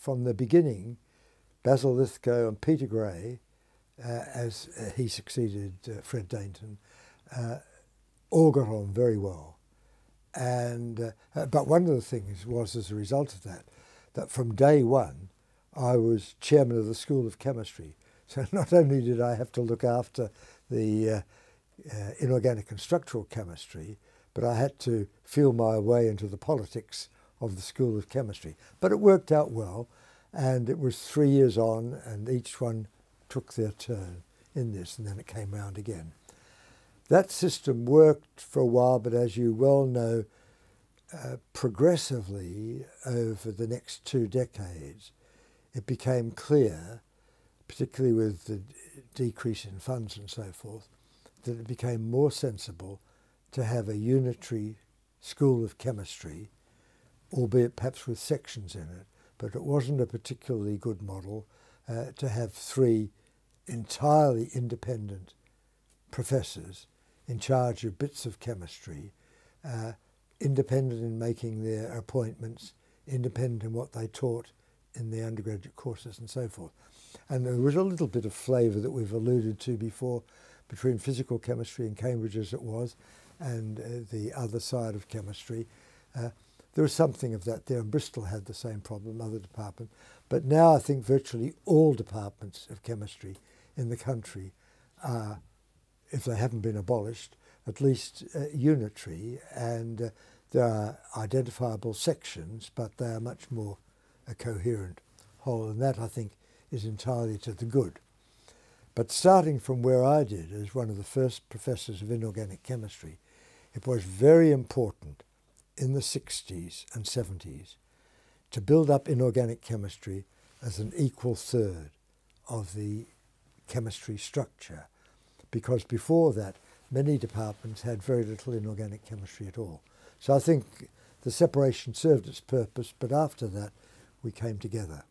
from the beginning, Basil Lythgoe and Peter Gray, uh, as uh, he succeeded uh, Fred Dainton, uh, all got on very well. And uh, uh, but one of the things was as a result of that, that from day one, I was chairman of the School of Chemistry. So not only did I have to look after the inorganic and structural chemistry, but I had to feel my way into the politics of the School of Chemistry. But it worked out well, and it was three years on, and each one took their turn in this, and then it came round again. That system worked for a while, but as you well know, uh, progressively over the next two decades, it became clear, particularly with the decrease in funds and so forth, that it became more sensible to have a unitary school of chemistry, albeit perhaps with sections in it, but it wasn't a particularly good model uh, to have three entirely independent professors in charge of bits of chemistry, uh, independent in making their appointments, independent in what they taught in the undergraduate courses and so forth. And there was a little bit of flavour that we've alluded to before between physical chemistry in Cambridge as it was and uh, the other side of chemistry. Uh, there was something of that there, and Bristol had the same problem, other department. But now I think virtually all departments of chemistry in the country are, if they haven't been abolished, at least uh, unitary, and uh, there are identifiable sections, but they are much more a coherent whole, and that I think is entirely to the good. But starting from where I did as one of the first professors of inorganic chemistry, it was very important in the 60s and 70s to build up inorganic chemistry as an equal third of the chemistry structure because before that many departments had very little inorganic chemistry at all. So I think the separation served its purpose, but after that we came together.